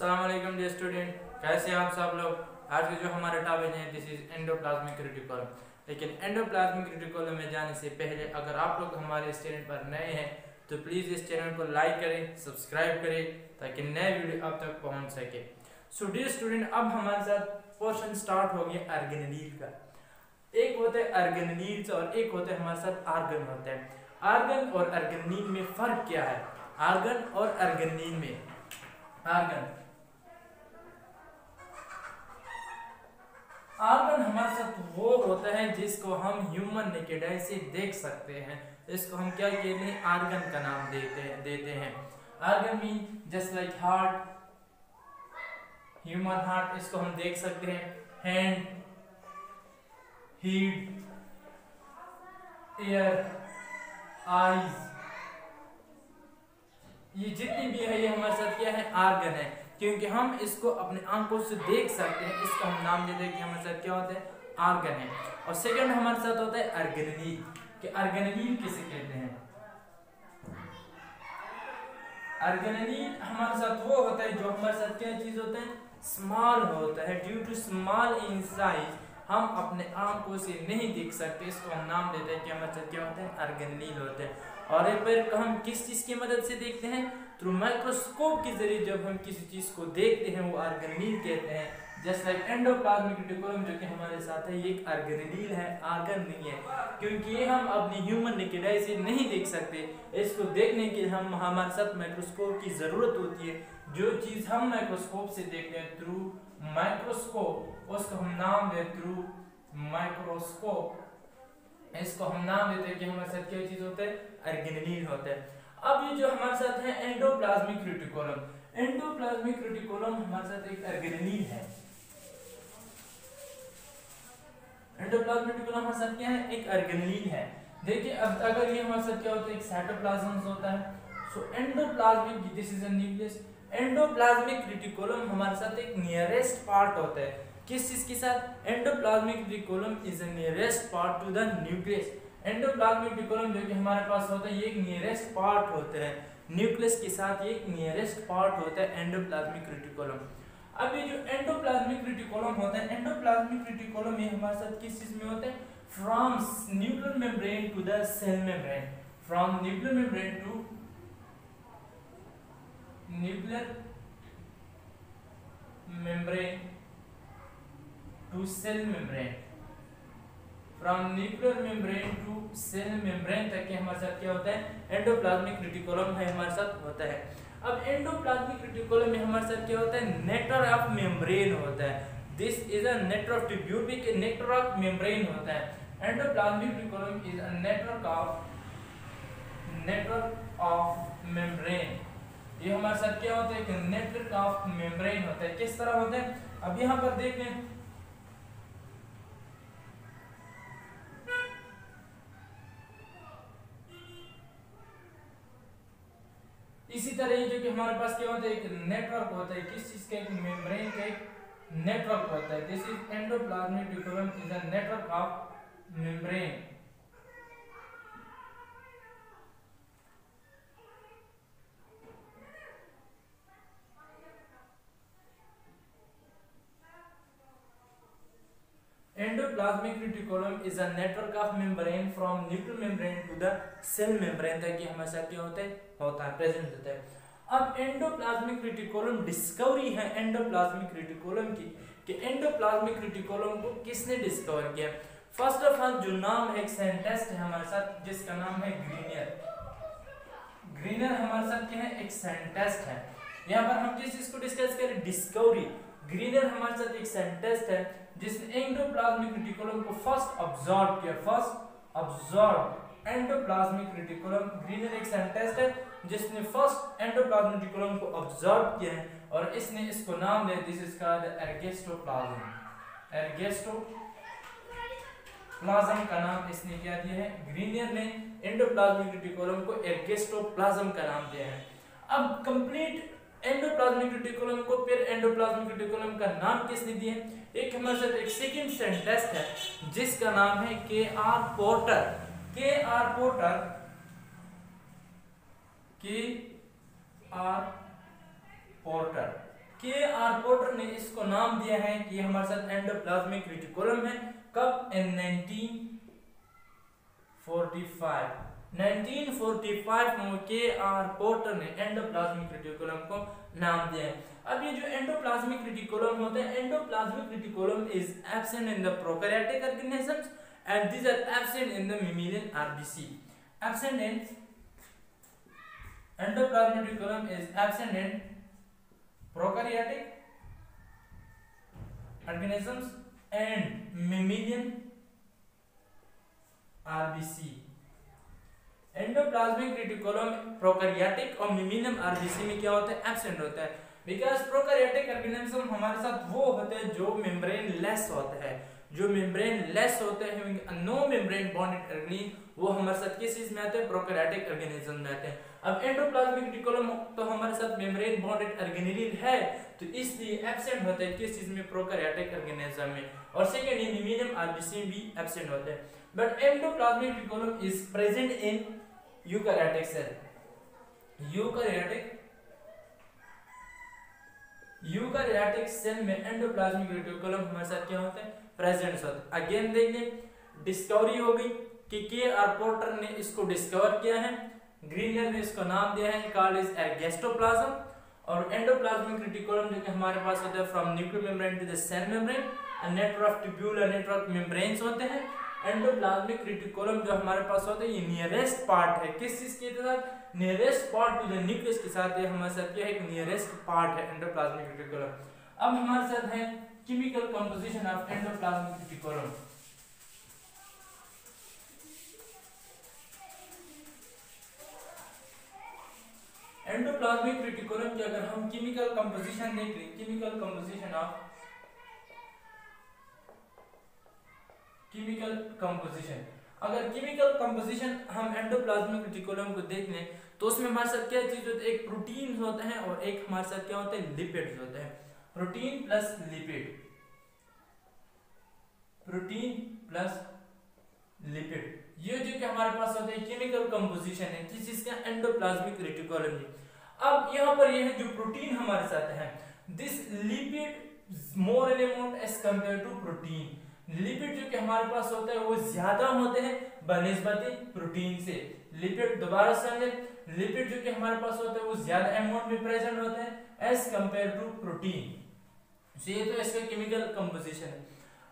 Aslam dear student कैसे हैं आप सब लोग? आज के जो हमारे टॉपिक है दिस इज़ एंडोप्लाज्मिक रेटिकुलम लेकिन एंडोप्लाज्मिक रेटिकुलम में जाने से पहले अगर आप लोग हमारे इस चैनल पर नए हैं तो प्लीज़ इस चैनल को लाइक करें सब्सक्राइब करें, ताकि नए वीडियो आप तक पहुँच सके। सो डियर स्टूडेंट अब हमारे साथ पोर्शन स्टार्ट हो गया अर्गेनलील का। एक होता है अर्गेनलील्स और एक होता है हमारे साथ आर्गन होता है। आर्गन और अर्गेनील में फ़र्क क्या है? आर्गन और अर्गेनील में। आर्गन आर्गन हमारे साथ वो होता है जिसको हम ह्यूमन नेकेड आई से देख सकते हैं। इसको हम क्या कहते हैं आर्गन का नाम देते देते हैं। Organ mean just like heart human heart इसको हम देख सकते हैं। हैंड हीड ईयर आईज ये जितनी भी है, ये हमारे साथ क्या है? आर्गन है। क्योंकि हम इसको अपने आँखों से देख सकते हैं। इसका हम नाम देते हैं कि हमारे साथ क्या होता है? आर्गन है। और सेकंड हमारे साथ होता है अर्गेनील, कि अर्गेनील किसे कहते हैं? अर्गेनील हमारे साथ वो होता है जो हमारे साथ क्या चीज़ होता है? स्मॉल होता है। Due to small in size हम अपने आँखों से नहीं देख सकते, इसको हम नाम देते हैं कि हमारे साथ क्या होता है? अर्गेनील होते हैं। और एक बार हम किस चीज़ की मदद से देखते हैं? थ्रू माइक्रोस्कोप के ज़रिए जब हम किसी चीज़ को देखते हैं, वो आर्गेनील कहते हैं। जस्ट लाइक एंडोप्लाज्मिक रेटिकुलम जो कि हमारे साथ है, ये एक आर्गेनील है, आर्गन नहीं है। क्योंकि ये हम अपनी ह्यूमन निकेडाई से नहीं देख सकते। इसको देखने के लिए हम, हमारे साथ माइक्रोस्कोप की ज़रूरत होती है। जो चीज़ हम माइक्रोस्कोप से देखते हैं थ्रू माइक्रोस्कोप उसको हम नाम दे थ्रू माइक्रोस्कोप इसको हम नाम देते हैं कि हमारे साथ क्या चीज़ होता है अर्गेनील होता है अब ये जो हमारे साथ है एंडोप्लाज्मिक रेटिकुलम एंडोप्लाज्मिक रेटिकुलम हमारे साथ एक अर्गेनील है एंडोप्लाज्मिक रेटिकुलम हमारे साथ क्या है एक अर्गेनील है देखिए, अब अगर ये हमारे साथ क्या होता है, एक साइटोप्लाज्म होता है so endoplasmic this is a nucleus endoplasmic reticulum हमारे साथ एक नियरेस्ट पार्ट होता है। किस चीज़ के साथ? Endoplasmic reticulum is nearest part to the nucleus endoplasmic reticulum जो कि हमारे पास होता है, ये एक नियरेस्ट पार्ट होता है। न्यूक्लियस के साथ ये नियरेस्ट पार्ट होता है एंडोप्लाज्मिक रेटिकुलम अब ये जो एंडोप्लाज्मिक रेटिकुलम होता है एंडोप्लाज्मिक रेटिकुलम ये हमारे साथ किस चीज़ में होता है? From nuclear membrane to the cell membrane from nuclear membrane to nuclear membrane to cell membrane from nuclear membrane to cell membrane तक के हमारे साथ क्या होता है? एंडोप्लाज्मिक रेटिकुलम है हमारे साथ होता है। अब एंडोप्लाज्मिक रेटिकुलम में हमारे साथ क्या होता है? नेटवर्क ऑफ़ मेम्ब्रेन होता है। This is a network tubular network of membrane होता है। Endoplasmic reticulum is a network of network of membrane ये हमारे साथ क्या होता है? कि नेटवर्क ऑफ़ मेम्ब्रेन होता है। किस तरह होता है? अब यहाँ पर देख तरह जो कि हमारे पास क्या होता है, एक नेटवर्क होता है, किस चीज़ का एक मेम्ब्रेन का एक नेटवर्क होता है। This is endoplasmic reticulum is a network of membrane endoplasmic reticulum is a network of membrane from nuclear membrane to the cell membrane. तक ये हमेशा क्या होता है? होता है प्रेजेंट होता है। अब एंडोप्लाज्मिक रेटिकुलम डिस्कवरी है एंडोप्लाज्मिक रेटिकुलम की, कि एंडोप्लाज्मिक रेटिकुलम को किसने डिस्कवर किया? फ़र्स्ट ऑफ़ ऑल जो नाम है, एक साइंटिस्ट है हमारे साथ, जिसका नाम है ग्रीनियर ग्रीनियर हमारे साथ क्या है? एक साइंटिस्ट है। यहाँ पर हम किस चीज़ को डिस्कस करें? डिस्कवरी ग्रीनियर हमारे साथ एक साइंटिस्ट है, जिसने एंडोप्लाज्मिक रेटिकुलम को फ़र्स्ट ऑब्ज़र्व किया first observe endoplasmic reticulum Garnier एक साइंटिस्ट है, जिसने फ़र्स्ट एंडोप्लाज्मिक रेटिकुलम को ऑब्ज़र्व किया है और इसने इसको नाम दिया this is called ergastoplasm ergastoplasm का नाम इसने क्या दिया है? ग्रीनियर ने एंडोप्लाज्मिक रेटिकुलम को एर्गेस्टोप्लाज्म का नाम दिया है। अब कंप्लीट एंडोप्लाज्मिक रेटिकुलम को, फिर एंडोप्लाज्मिक रेटिकुलम का नाम किसने दिया? एक हमारे साथ एक सेकंड साइंटिस्ट है, जिसका नाम है K R Porter K R Porter K R Porter K R Porter ने इसको नाम दिया है कि हमारे साथ एंडोप्लाज्मिक रेटिकुलम है, कब? इन 1945 1945 में के आर पोर्टर ने एंडोप्लाज्मिक रेटिकुलम को नाम दिया अब ये जो एंडोप्लाज्मिक रेटिकुलम होता है endoplasmic reticulum is absent in the prokaryotic organisms and these are absent in the mammalian RBC absent in endoplasmic reticulum is absent in prokaryotic organisms and mammalian RBC. Endoplasmic reticulum prokaryotic और मिमिनम RBC में क्या होता है? Absent होता है। Because prokaryotic organism हमारे साथ वो होते हैं जो मेम्ब्रेन लेस होते हैं। जो मेम्ब्रेन लेस होते हैं नो मेम्ब्रेन बॉन्डेड ऑर्गेनिज्म वो हमारे साथ किस चीज़ में आते हैं? प्रोकैरियोटिक ऑर्गेनिज्म में आते हैं। अब एंडोप्लाज्मिक रेटिकुलम तो हमारे साथ मेम्ब्रेन बॉन्डेड ऑर्गेनेल है तो इसलिए एब्सेंट होता है किस चीज़ में? प्रोकैरियोटिक ऑर्गेनिज्म में। और सेकंड ये मिमिनम आरबीसी भी एब्सेंट होते हैं। But endoplasmic reticulum is present in eukaryotic cell eukaryotic eukaryotic cell में एंडोप्लाज्मिक रेटिकुलम हमारे साथ क्या होते हैं? प्रेजेंट होते हैं अगेन देखिए डिस्कवरी हो गई कि के आर पोर्टर ने इसको डिस्कवर किया है। ग्रीनर ने इसको नाम दिया है कॉल्ड इज़ एर्गेस्टोप्लाज्म और एंडोप्लाज्मिक रेटिकुलम जो कि हमारे पास होता है from nuclear membrane to the cell membrane network of tubule और नेटवर्क मेम्ब्रेन्स होते हैं। एंडोप्लाज्मिक रेटिकुलम जो हमारे पास होता है, ये नियरेस्ट पार्ट है। किस चीज़ के साथ? Nearest part to the nucleus के साथ ये हमारे साथ क्या है, एक नियरेस्ट पार्ट है एंडोप्लाज्मिक रेटिकुलम अब हमारे साथ है chemical composition of endoplasmic reticulum endoplasmic reticulum की अगर हम केमिकल कंपोजिशन देख लें chemical composition of chemical composition अगर केमिकल कंपोजिशन हम एंडोप्लाज्मिक रेटिकुलम को देख लें तो उसमें हमारे साथ क्या चीज़ होती है? एक प्रोटीन होते हैं और एक हमारे साथ क्या होते हैं? लिपिड्स होते हैं। Protein plus lipid. Protein plus lipid. ये जो कि हमारे पास होते हैं केमिकल कंपोजिशन है, किस चीज़ का एंडोप्लाज्मिक रेटिकुलम अब यहाँ पर ये है जो प्रोटीन हमारे साथ है। This lipid more in amount as compare to protein lipid जो कि हमारे पास होता है, वो ज़्यादा होते हैं बनस्बती प्रोटीन से। लिपिड दोबारा समझे लिपिड जो कि हमारे पास होता है, वो ज़्यादा अमाउंट में प्रेजेंट होते हैं एज कंपेयर टू प्रोटीन ये तो इसका केमिकल कंपोजिशन है।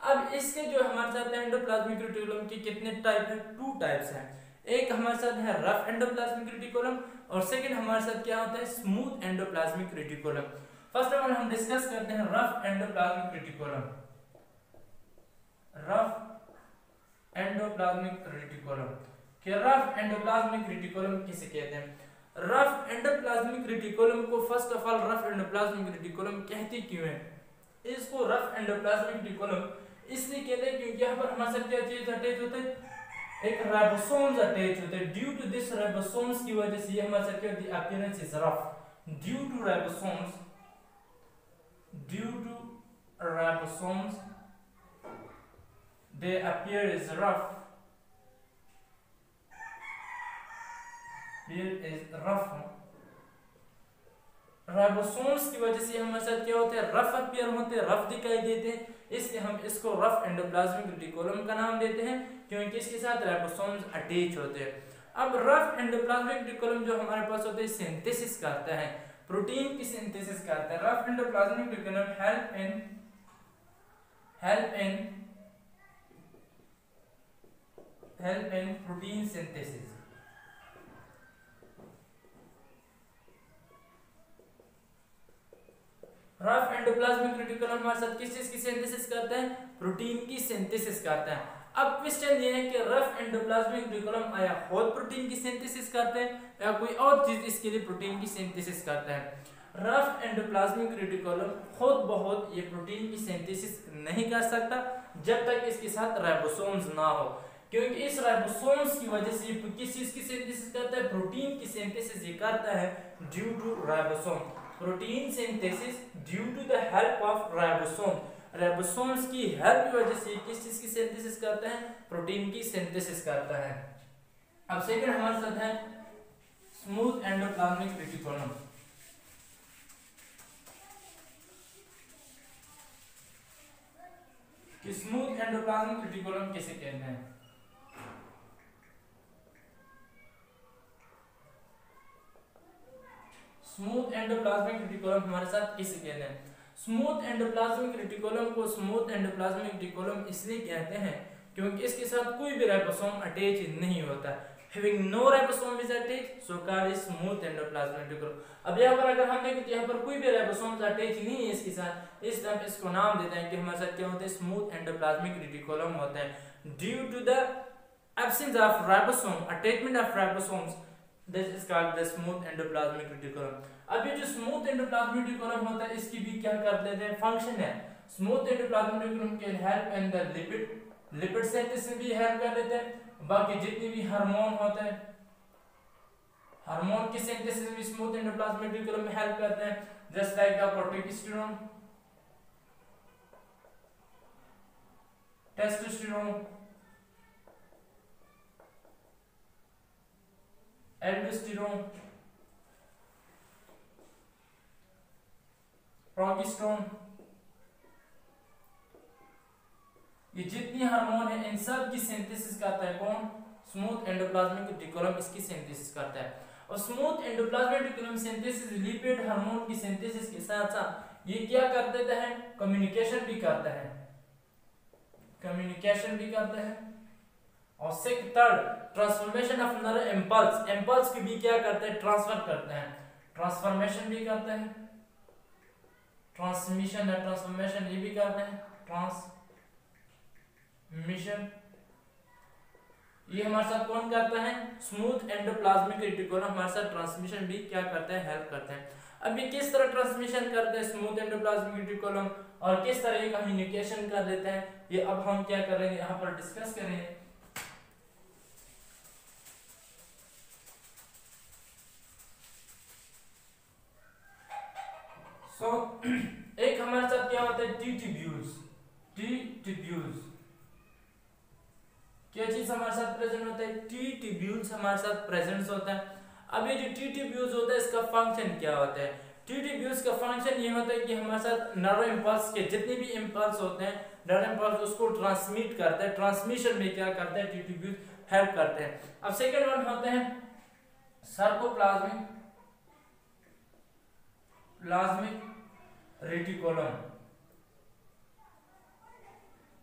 अब इसके जो हमारे साथ एंडोप्लाज्मिक रेटिकुलम के कितने टाइप है? टू टाइप्स हैं। एक हमारे साथ है रफ एंडोप्लाज्मिक रेटिकुलम और सेकंड हमारे साथ क्या होता है? Smooth endoplasmic reticulum first of all हम डिस्कस करते हैं rough endoplasmic reticulum rough endoplasmic reticulum कि रफ एंडोप्लाज्मिक रेटिकुलम किसे कहते हैं? रफ एंडोप्लाज्मिक रेटिकुलम को first of all rough endoplasmic reticulum कहते क्यों है? इसको रफ एंडोप्लाज्मिक रेटिकुलम इसलिए कहते हैं क्योंकि यहाँ पर हमारे साथ क्या चीज़ अटैच होते हैं? एक राइबोसोम्स अटैच होते हैं। ड्यू टू दिस राइबोसोम्स की वजह से ये हमारे साथ क्या होती appearance is rough due to ribosomes due to ribosomes they appear as rough. Here is rough ribosomes की वजह से हमारे साथ क्या होते हैं? रफ अपीयर होते हैं, रफ दिखाई देते हैं। इसलिए हम इसको रफ एंडोप्लाज्मिक रेटिकुलम का नाम देते हैं, क्योंकि इसके साथ राइबोसोम्स अटैच होते हैं। अब रफ एंडोप्लाज्मिक रेटिकुलम जो हमारे पास होते हैं सिंथेसिस करता है। प्रोटीन की सिंथेसिस करता है। Rough endoplasmic reticulum help in help in help in protein synthesis rough endoplasmic reticulum हमारे साथ किस चीज़ की सिंथेसिस करता है? प्रोटीन की सिंथेसिस करता है। अब क्वेश्चन ये है कि रफ एंडोप्लाज्मिक रेटिकुलम आया खुद प्रोटीन की सिंथेसिस करते हैं या कोई और चीज़ इसके लिए प्रोटीन की सिंथेसिस करता है। रफ एंडोप्लाज्मिक रेटिकुलम खुद बहुत ये प्रोटीन की सिंथेसिस नहीं कर सकता जब तक इसके साथ राइबोसोम्स ना हो। क्योंकि इस राइबोसोम्स की वजह से किस चीज़ की सिंथेसिस करता है? प्रोटीन की सिंथेसिस ये करता है due to ribosome protein synthesis due to the help of ribosome. Ribosomes की हेल्प की वजह से किस चीज़ की सिंथेसिस करता है? प्रोटीन की सिंथेसिस करता है। अब सेकंड हमारे साथ है smooth endoplasmic reticulum smooth endoplasmic reticulum कैसे कहते हैं? स्मूथ एंडोप्लाज्मिक रेटिकुलम हमारे साथ किसे कहते हैं? स्मूथ एंडोप्लाज्मिक रेटिकुलम को स्मूथ एंडोप्लाज्मिक रेटिकुलम इसलिए कहते हैं क्योंकि इसके साथ कोई भी राइबोसोम अटैच नहीं होता। Having no ribosome is attached, so called is smooth endoplasmic reticulum. अब यहाँ पर अगर हम देखें तो यहाँ पर कोई भी राइबोसोम अटैच नहीं है इसके साथ, इस तरह इसको नाम देते हैं कि हमारे साथ क्या होते हैं? स्मूथ एंडोप्लाज्मिक रेटिकुलम होते हैं। Due to the absence of ribosome, attachment of ribosomes this is called the smooth endoplasmic reticulum अब ये जो स्मूथ एंडोप्लाज्मिक रेटिकुलम होता है, इसकी भी क्या कर देते हैं? फ़ंक्शन है। Smooth endoplasmic reticulum can help in the lipid lipid synthesis में भी हेल्प कर देते हैं। बाकी जितने भी हार्मोन होते हैं हार्मोन की सिंथेसिस भी स्मूथ एंडोप्लाज्मिक रेटिकुलम में हेल्प करते हैं? Just like the protesterone testosterone aldosterone progesterone ये जितनी हार्मोन है इन सब की सिंथेसिस करता है कौन? स्मूथ एंडोप्लाज्मिक रेटिकुलम इसकी सिंथेसिस करता है। और smooth endoplasmic reticulum synthesis lipid hormone की सिंथेसिस के साथ साथ ये क्या कर देता है? कम्युनिकेशन भी करता है। कम्युनिकेशन भी करता है। और सिक third transformation of nerve impulse impulse की भी क्या करते हैं? ट्रांसफ़र करते हैं। ट्रांसफॉर्मेशन भी करते हैं। ट्रांसमिशन या ट्रांसफॉर्मेशन ये भी करते हैं। ट्रांसमिशन ये हमारे साथ कौन करता है? स्मूथ एंडोप्लाज्मिक रेटिकुलम हमारे साथ ट्रांसमिशन भी क्या करता है? हेल्प करते हैं। अब ये किस तरह ट्रांसमिशन करते हैं? स्मूथ एंडोप्लाज्मिक रेटिकुलम और किस तरह ये कम्युनिकेशन कर देते हैं? ये अब हम क्या करेंगे? यहाँ पर डिस्कस करेंगे। सो so, एक हमारे साथ क्या होता है? टी टिब्यूल्स टी टिब्यूल्स क्या चीज़ हमारे साथ प्रेजेंट होता है? टी टिब्यूल्स हमारे साथ प्रेजेंट होता है। अब ये जो टी टिब्यूल्स होता है इसका फ़ंक्शन क्या होता है? टी टिब्यूल्स का फ़ंक्शन ये होता है कि हमारे साथ नर्व इंपल्स के जितने भी इंपल्स होते हैं नर्व इंपल्स उसको ट्रांसमिट करता है। ट्रांसमिशन में क्या करते हैं? टी टिब्यूल्स हेल्प करते हैं। अब सेकेंड वन होते हैं sarcoplasmic plasmic reticulum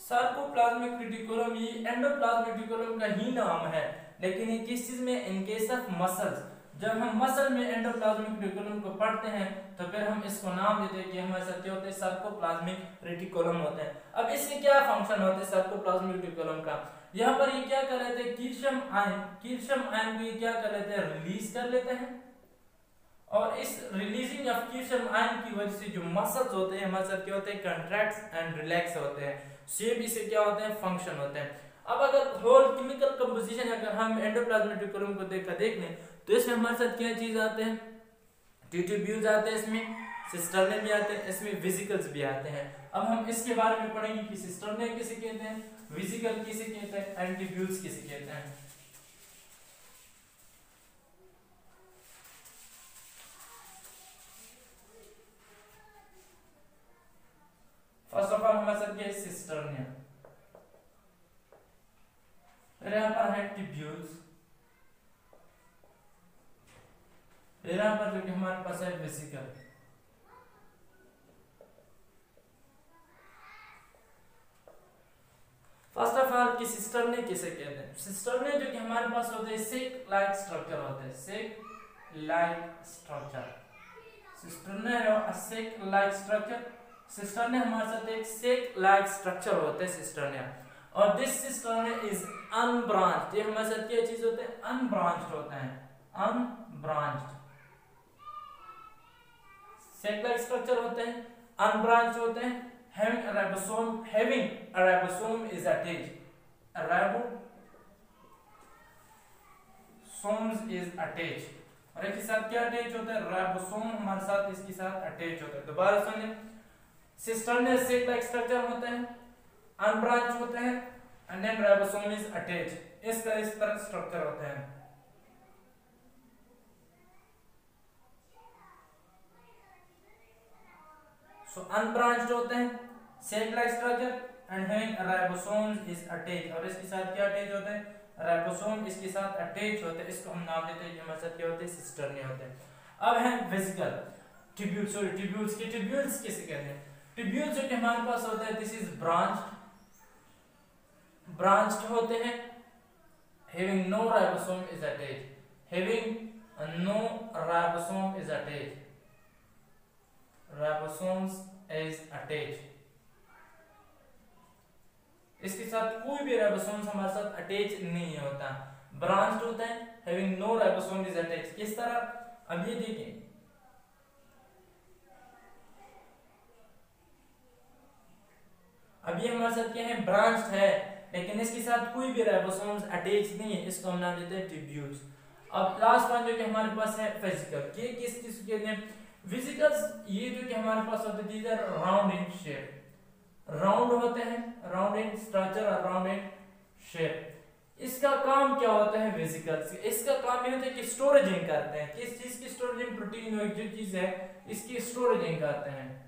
sarcoplasmic reticulum ये एंडोप्लाज्मिक रेटिकुलम का ही नाम है, लेकिन ये किस चीज़ में? इन केस ऑफ़ मसल्स जब हम मसल में एंडोप्लाज्मिक रेटिकुलम को पढ़ते हैं तो फिर हम इसको नाम देते हैं कि हमारे साथ क्या होते हैं? सर्कोप्लाज्मिक रेटिकुलम होते हैं। अब इसके क्या फ़ंक्शन होते हैं सर्कोप्लाज्मिक रेटिकुलम का? यहाँ पर ये क्या कर लेते हैं? कैल्शियम आयन कैल्शियम आयन को ये क्या कर लेते हैं? रिलीज़ कर लेते हैं। और इस रिलीजिंग ऑफ़ कैल्शियम आयन की वजह से जो मसल्स होते हैं साथ क्या होते हैं? कंट्रैक्ट्स एंड रिलैक्स होते हैं। सेम इसे क्या होते हैं? फ़ंक्शन होते हैं। अब अगर होल केमिकल कंपोजिशन अगर हम एंडोप्लाज्मिक रेटिकुलम को देखकर देख लें तो इसमें हमारे साथ क्या चीज़ आते हैं? टीटीब्यूज आते हैं इसमें सिस्टरने भी आते हैं, इसमें विजिकल्स भी आते हैं। अब हम इसके बारे में पढ़ेंगे कि सिस्टरने किसे कहते हैं? विजिकल किसे कहते हैं? एंटीब्यूज किसे कहते हैं? ऑल हमारे साथ है। फिर यहाँ पर है टिब्यूल्स फिर यहाँ पर जो कि हमारे पास है वेसिकल फ़र्स्ट ऑफ़ ऑल कि सिस्टर ने किसे कहते हैं सिस्टर ने जो कि हमारे पास होते हैं सेक लाइक स्ट्रक्चर होते हैं। सेक लाइक स्ट्रक्चर सिस्टर ने सेक लाइक स्ट्रक्चर सिस्टर हमारे साथ एक सेक लाइक स्ट्रक्चर होते हैं सिस्टर और दिस सिस्टर इज़ अनब्रांच्ड ये हमारे साथ क्या चीज़ होते हैं? अनब्रांच्ड होते हैं। अनब्रांच्ड सेक लाइक स्ट्रक्चर होते हैं अनब्रांच्ड होते हैं। Having a ribosome, having a ribosome is attached a ribosomes और एक साथ क्या अटैच होता है? राइबोसोम हमारे साथ, इसके साथ अटैच होता है। दोबारा सुनिए। सिस्टर ने सेक लाइक स्ट्रक्चर होते हैं अनब्रांच होते हैं एंड राइबोसोम इज़ अटैच इस तरह इस तरह स्ट्रक्चर होते हैं। सो अनब्रांच्ड होते हैं sac like structure and having ribosomes is attach और इसके साथ क्या अटैच होता है? राइबोसोम इसके साथ अटैच होते हैं। इसको हम नाम देते हैं हमारे साथ क्या होते हैं? सिस्टर नहीं होते। अब है वेसिकल ट्यूब्यूल सॉरी ट्यूब्यूल्स के ट्यूब्यूल्स किसे कहते हैं? ट्यूब्यूल्स जो कि हमारे पास होता है दिस इज़ ब्रांच्ड ब्रांच्ड होते हैं। Having no ribosome is attached having no ribosome is attached ribosomes is attached इसके साथ कोई भी राइबोसोम्स हमारे साथ अटैच नहीं होता। ब्रांच होता है। Having no ribosome is attach किस तरह, अब ये देखें। अब ये हमारे साथ क्या है ब्रांच है, लेकिन इसके साथ कोई भी राइबोसोम्स अटैच नहीं है, इसको हम नाम देते हैं ट्यूब्यूल्स अब लास्ट वन जो कि हमारे पास है फ़िज़िकल ये किस चीज़ के लिए? फिजिकल्स ये जो कि हमारे पास होते हैं these are round in shape round होते हैं राउंड इन स्ट्रक्चर और राउंड इन शेप इसका काम क्या होता है वेसिकल्स इसका काम ये होता है कि स्टोरेजिंग करते हैं. किस चीज़ की स्टोरेजिंग प्रोटीन जो चीज़ है, इसकी स्टोरेजिंग करते हैं.